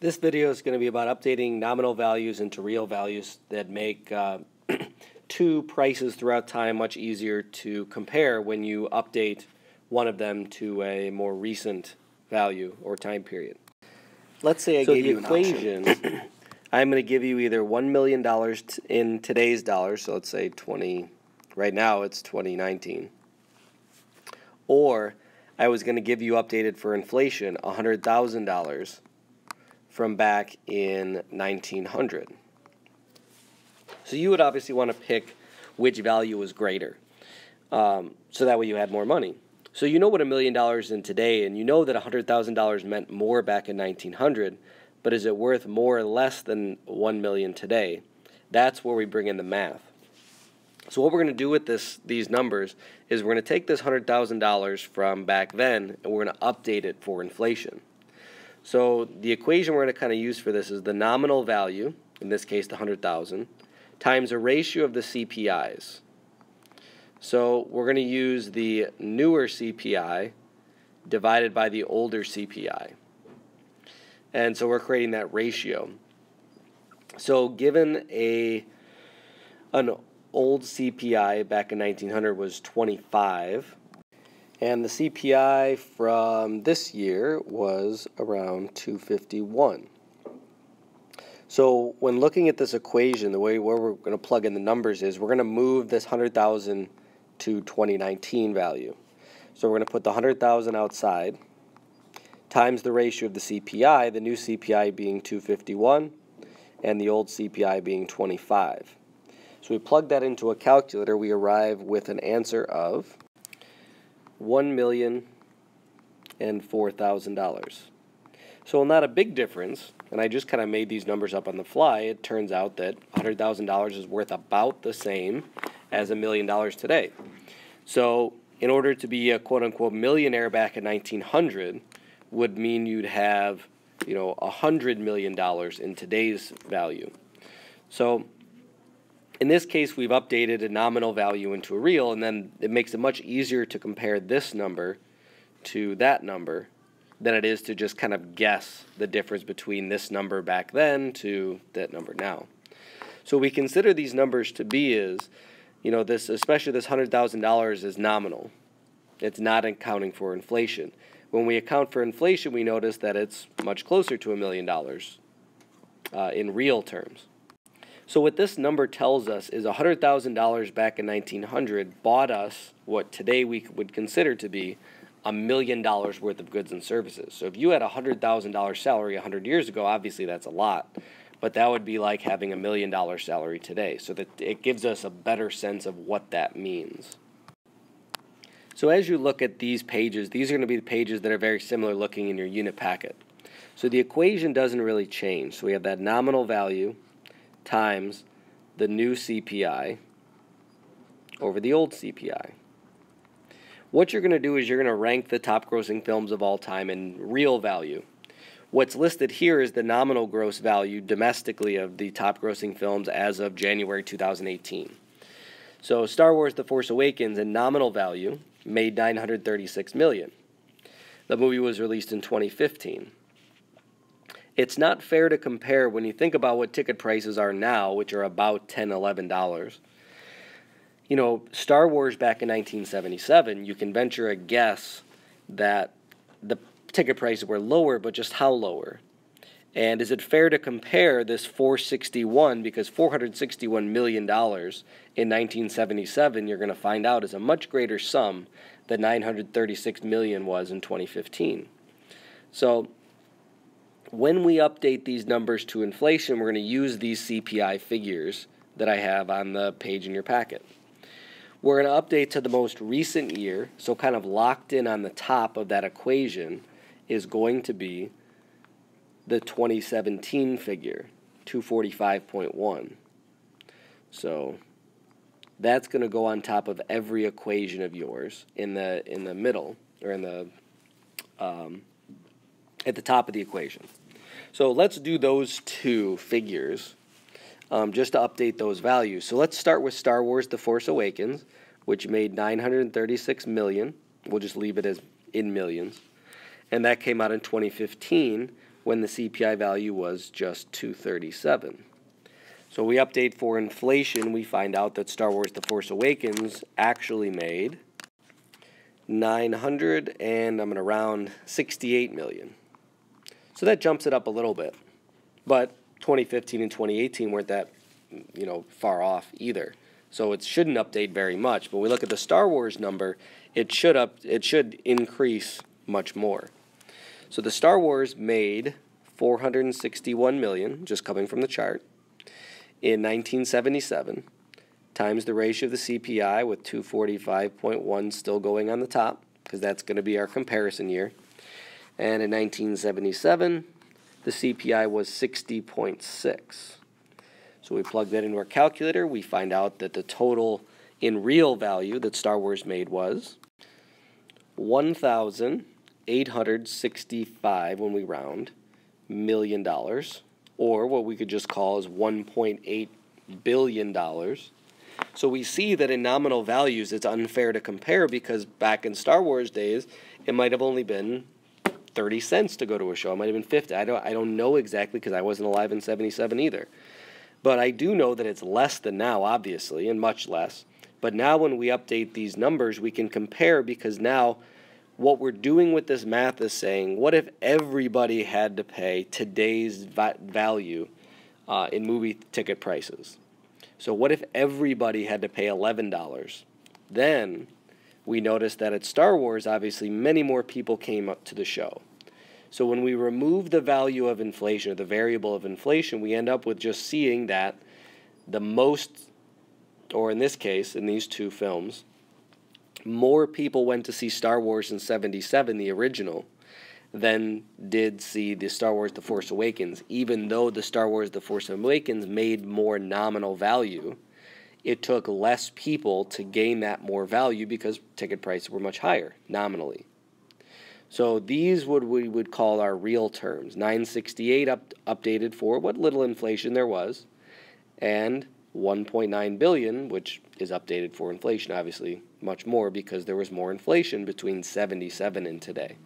This video is going to be about updating nominal values into real values that make uh, two prices throughout time much easier to compare when you update one of them to a more recent value or time period. Let's say I so gave you an equation. I'm going to give you either $1 million in today's dollars, so let's say 20, right now it's 2019, or I was going to give you updated for inflation $100,000 from back in 1900. So you would obviously want to pick which value was greater. Um, so that way you had more money. So you know what a million dollars in today, and you know that $100,000 meant more back in 1900, but is it worth more or less than 1 million today? That's where we bring in the math. So what we're going to do with this these numbers is we're going to take this $100,000 from back then and we're going to update it for inflation. So the equation we're going to kind of use for this is the nominal value, in this case the 100,000, times a ratio of the CPIs. So we're going to use the newer CPI divided by the older CPI. And so we're creating that ratio. So given a an old CPI back in 1900 was 25 and the CPI from this year was around 251. So when looking at this equation, the way where we're going to plug in the numbers is we're going to move this 100,000 to 2019 value. So we're going to put the 100,000 outside times the ratio of the CPI, the new CPI being 251 and the old CPI being 25. So we plug that into a calculator, we arrive with an answer of one million and four thousand dollars. So not a big difference, and I just kind of made these numbers up on the fly. It turns out that $100,000 is worth about the same as a million dollars today. So in order to be a quote unquote millionaire back in 1900 would mean you'd have, you know, a hundred million dollars in today's value. So in this case, we've updated a nominal value into a real, and then it makes it much easier to compare this number to that number than it is to just kind of guess the difference between this number back then to that number now. So we consider these numbers to be is, you know, this especially this hundred thousand dollars is nominal. It's not accounting for inflation. When we account for inflation, we notice that it's much closer to a million dollars uh, in real terms. So what this number tells us is $100,000 back in 1900 bought us what today we would consider to be a million dollars worth of goods and services. So if you had a $100,000 salary 100 years ago, obviously that's a lot, but that would be like having a million dollar salary today. So that it gives us a better sense of what that means. So as you look at these pages, these are going to be the pages that are very similar looking in your unit packet. So the equation doesn't really change. So we have that nominal value times the new CPI over the old CPI. What you're going to do is you're going to rank the top grossing films of all time in real value. What's listed here is the nominal gross value domestically of the top grossing films as of January 2018. So Star Wars The Force Awakens in nominal value made 936 million. The movie was released in 2015 it's not fair to compare when you think about what ticket prices are now, which are about $10, $11. You know, Star Wars back in 1977, you can venture a guess that the ticket prices were lower, but just how lower? And is it fair to compare this 461 because 461 million dollars in 1977 you're going to find out is a much greater sum than 936 million was in 2015. So when we update these numbers to inflation, we're going to use these CPI figures that I have on the page in your packet. We're going to update to the most recent year, so kind of locked in on the top of that equation is going to be the 2017 figure, 245.1. So that's going to go on top of every equation of yours in the in the middle or in the um, at the top of the equation. So let's do those two figures um, just to update those values. So let's start with Star Wars The Force Awakens, which made 936 million. We'll just leave it as in millions. And that came out in 2015, when the CPI value was just 237. So we update for inflation, we find out that Star Wars The Force Awakens actually made 900 and I'm going to round 68 million. So that jumps it up a little bit. But 2015 and 2018 weren't that, you know, far off either. So it shouldn't update very much. But we look at the Star Wars number, it should up it should increase much more. So the Star Wars made 461 million just coming from the chart in 1977 times the ratio of the CPI with 245.1 still going on the top because that's going to be our comparison year. And in 1977, the CPI was 60.6. So we plug that into our calculator. We find out that the total in real value that Star Wars made was 1,865 when we round million dollars, or what we could just call as 1.8 billion dollars. So we see that in nominal values it's unfair to compare because back in Star Wars days it might have only been 30 cents to go to a show. It might have been 50. I don't I don't know exactly because I wasn't alive in 77 either. But I do know that it's less than now obviously and much less. But now when we update these numbers we can compare because now what we're doing with this math is saying what if everybody had to pay today's va- value uh, in movie ticket prices? So what if everybody had to pay $11? Then we noticed that at Star Wars, obviously, many more people came up to the show. So when we remove the value of inflation or the variable of inflation, we end up with just seeing that the most, or in this case, in these two films, more people went to see Star Wars in 77, the original, than did see the Star Wars The Force Awakens. Even though the Star Wars The Force Awakens made more nominal value, it took less people to gain that more value because ticket prices were much higher nominally. So these would we would call our real terms. 968 up, updated for what little inflation there was, and 1.9 billion, which is updated for inflation, obviously much more because there was more inflation between 77 and today.